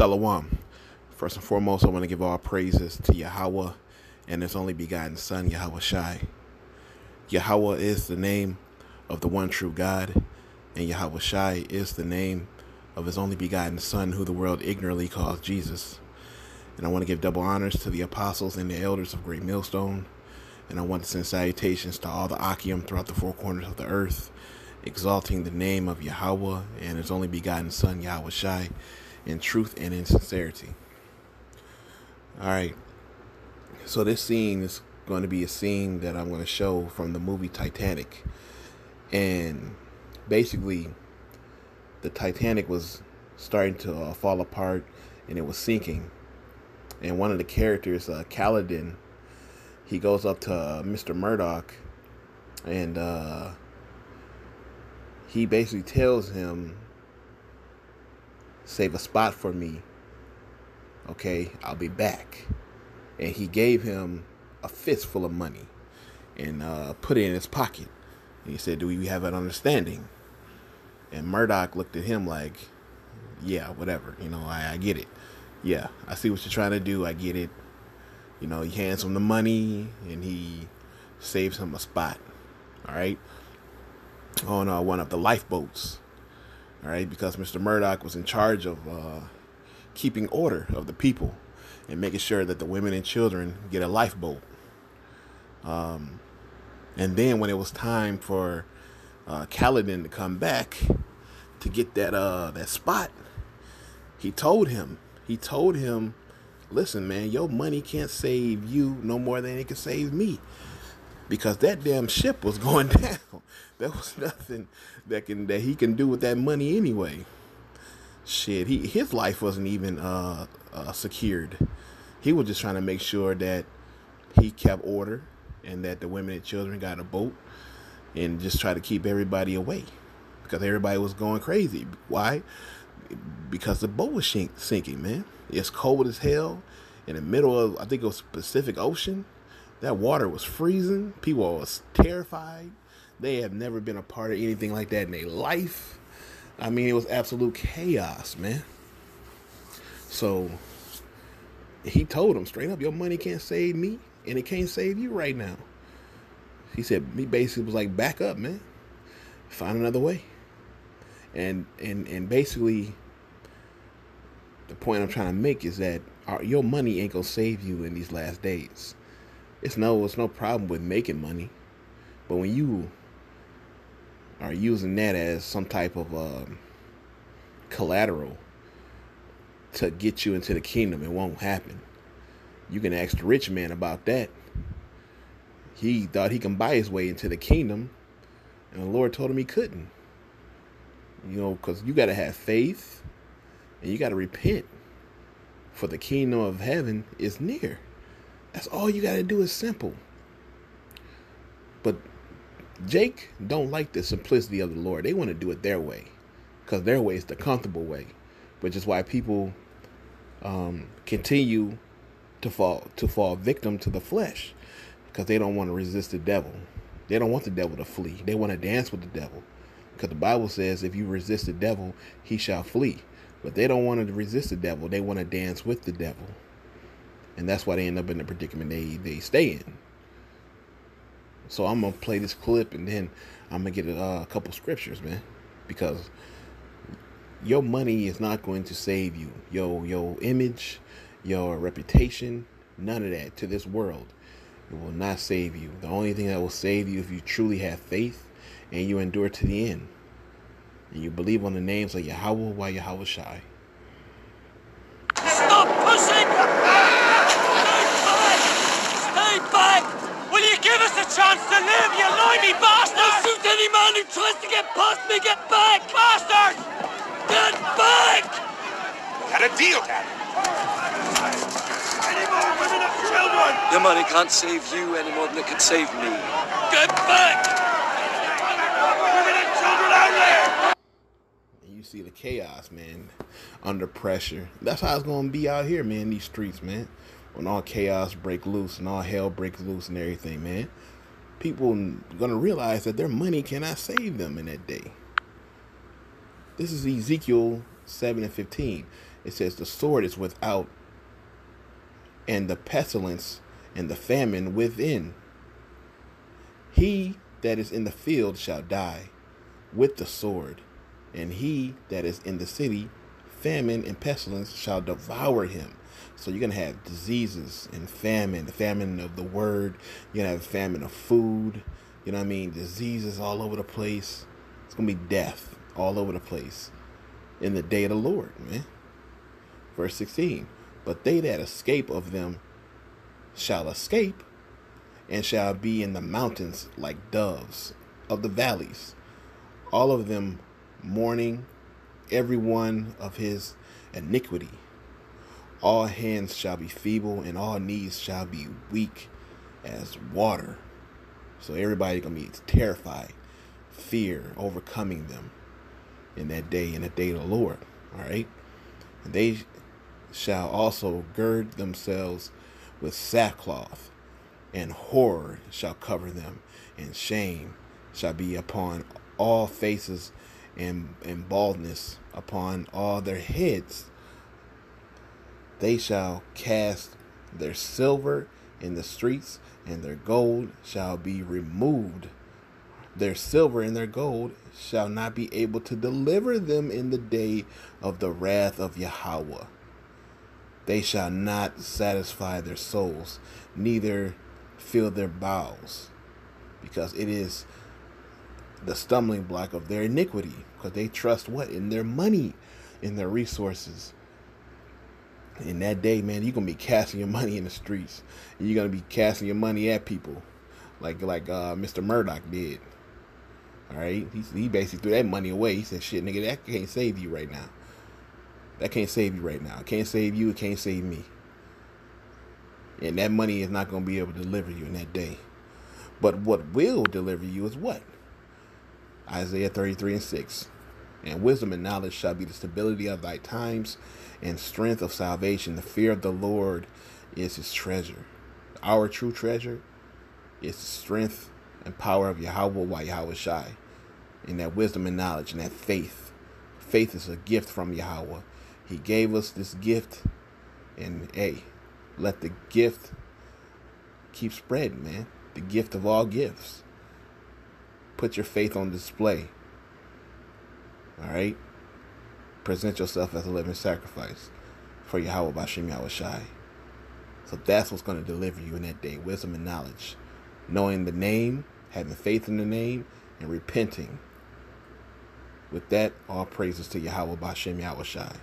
Shalom. First and foremost, I want to give all praises to Yahweh and His only begotten Son, Yahweh Shai. Yahweh is the name of the one true God, and Yahweh Shai is the name of His only begotten Son, who the world ignorantly calls Jesus. And I want to give double honors to the apostles and the elders of Great Millstone. And I want to send salutations to all the Akim throughout the four corners of the earth, exalting the name of Yahweh and His only begotten Son, Yahweh Shai in truth and in sincerity. All right. So this scene is going to be a scene that I'm going to show from the movie Titanic. And basically the Titanic was starting to uh, fall apart and it was sinking. And one of the characters, uh, Caledon, he goes up to uh, Mr. Murdoch and uh, he basically tells him save a spot for me. Okay, I'll be back. And he gave him a fistful of money and uh, put it in his pocket. And he said, Do we have an understanding? And Murdoch looked at him like, Yeah, whatever. You know, I, I get it. Yeah, I see what you're trying to do. I get it. You know, he hands him the money and he saves him a spot. All right. On uh, one of the lifeboats all right, because Mr. Murdoch was in charge of uh, keeping order of the people and making sure that the women and children get a lifeboat. Um, and then when it was time for uh, Caledon to come back to get that uh, that spot, he told him, he told him, listen, man, your money can't save you no more than it can save me because that damn ship was going down. There was nothing that can that he can do with that money anyway. Shit, he his life wasn't even uh, uh, secured. He was just trying to make sure that he kept order and that the women and children got a boat and just try to keep everybody away because everybody was going crazy. Why? Because the boat was sinking, man. It's cold as hell in the middle of I think it was Pacific Ocean that water was freezing. People was terrified. They have never been a part of anything like that in their life. I mean, it was absolute chaos, man. So he told him straight up, your money can't save me, and it can't save you right now. He said he basically was like, back up, man. Find another way. And and and basically the point I'm trying to make is that our, your money ain't gonna save you in these last days it's no it's no problem with making money, but when you are using that as some type of um, collateral to get you into the kingdom, it won't happen. You can ask the rich man about that. He thought he can buy his way into the kingdom, and the Lord told him he couldn't. You know, because you got to have faith and you got to repent, for the kingdom of heaven is near. That's all you got to do is simple. But Jake don't like the simplicity of the Lord. They want to do it their way because their way is the comfortable way, which is why people um, continue to fall to fall victim to the flesh because they don't want to resist the devil. They don't want the devil to flee. They want to dance with the devil because the Bible says if you resist the devil, he shall flee. But they don't want to resist the devil. They want to dance with the devil and that's why they end up in the predicament they they stay in. So I'm gonna play this clip and then I'm gonna get a, a couple scriptures, man, because your money is not going to save you. Your your image, your reputation, none of that to this world. It will not save you. The only thing that will save you if you truly have faith and you endure to the end. And you believe on the names of Yahweh while Yahweh Shai. Stop pushing! Give us a chance to live, you limey bastard! I'll shoot any man tries to get past me! Get back! Bastard! Get back! Got a deal, Dad. Any more women and children? Your money can't save you any more than it could save me. Get back! Women and children out there! You see the chaos, man, under pressure. That's how it's gonna be out here, man, these streets, man when all chaos break loose and all hell breaks loose and everything, man, people gonna realize that their money cannot save them in that day. This is Ezekiel 7 and 15. it says the sword is without, and the pestilence and the famine within. He that is in the field shall die with the sword, and he that is in the city, famine and pestilence shall devour him. So you're gonna have diseases and famine, the famine of the word. You're gonna have famine of food. You know what I mean? Diseases all over the place. It's gonna be death all over the place in the day of the Lord, man. Verse 16. But they that escape of them shall escape, and shall be in the mountains like doves of the valleys, all of them mourning every one of his iniquity. All hands shall be feeble, and all knees shall be weak as water. So everybody gonna be terrified, fear overcoming them in that day, in the day of the Lord. All right, and they shall also gird themselves with sackcloth, and horror shall cover them, and shame shall be upon all faces, and, and baldness upon all their heads. They shall cast their silver in the streets, and their gold shall be removed. Their silver and their gold shall not be able to deliver them in the day of the wrath of Yahweh. They shall not satisfy their souls, neither fill their bowels, because it is the stumbling block of their iniquity, because they trust what? In their money, in their resources. In that day, man, you're gonna be casting your money in the streets. And you're gonna be casting your money at people, like like uh, Mr. Murdoch did. All right, he he basically threw that money away. He said, "Shit, nigga, that can't save you right now." That can't save you right now. It can't save you. It can't save me. And that money is not to be able to deliver you in that day. But what will deliver you is what? Isaiah 33 and 6. And wisdom and knowledge shall be the stability of thy times and strength of salvation. The fear of the Lord is his treasure. Our true treasure is the strength and power of Yahweh Yahweh Shai. And that wisdom and knowledge and that faith. Faith is a gift from Yahweh. He gave us this gift, and hey, let the gift keep spreading, man. The gift of all gifts. Put your faith on display. All right? Present yourself as a living sacrifice for Yahweh Bashem Yahweh Shai. So that's what's going to deliver you in that day wisdom and knowledge. Knowing the name, having faith in the name, and repenting. With that, all praises to Yahweh Bashem Yahweh Shai.